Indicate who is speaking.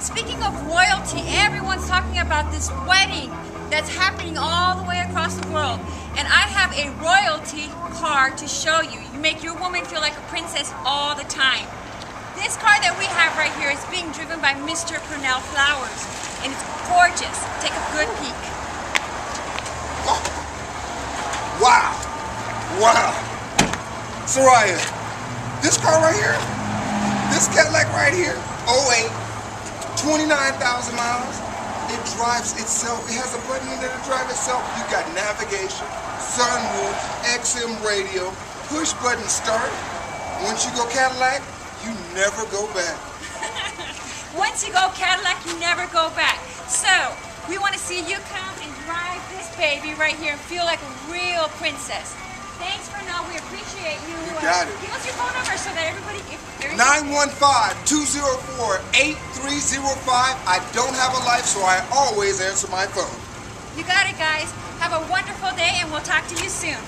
Speaker 1: Speaking of royalty, everyone's talking about this wedding that's happening all the way across the world. And I have a royalty car to show you. You make your woman feel like a princess all the time. This car that we have right here is being driven by Mr. Purnell Flowers. And it's gorgeous. Take a good peek.
Speaker 2: Wow. Wow. Soraya, this car right here, this Cadillac right here, 08, 29,000 miles. It drives itself. It has a button in there to drive itself. You got navigation, sunroof, XM radio, push button start. Once you go Cadillac, you never go back.
Speaker 1: Once you go Cadillac, you never go back. So, we want to see you come and drive this baby right here and feel like a real princess. Thanks for now. We appreciate you.
Speaker 2: You got it.
Speaker 1: Give us your phone number so that everybody. If, everybody
Speaker 2: 915-204-8305. I don't have a life, so I always answer my phone.
Speaker 1: you got it, guys. Have a wonderful day, and we'll talk to you soon.